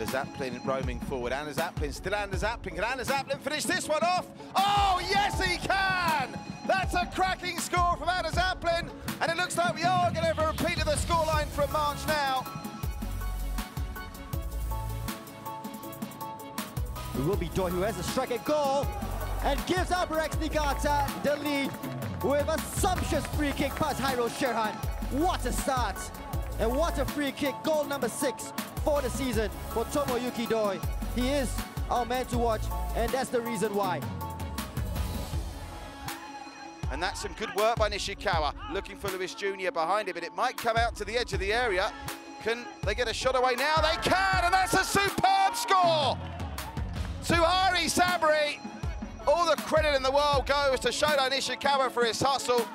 Anders Aplin roaming forward. Anders Aplin, still Anders Aplin. Can Anders Aplin finish this one off? Oh, yes, he can! That's a cracking score from Anders Aplin. And it looks like we are going to have a repeat of the scoreline from March now. It will be Doi who has a strike at goal and gives Albirex Niigata the lead with a sumptuous free kick past Jairo Sherhan. What a start! And what a free kick, goal number six for the season for Tomoyuki Doi. He is our man to watch, and that's the reason why. And that's some good work by Nishikawa, looking for Luiz Jr. behind him, but it might come out to the edge of the area. Can they get a shot away now? They can, and that's a superb score! To Sabri, all the credit in the world goes to Shodai Nishikawa for his hustle.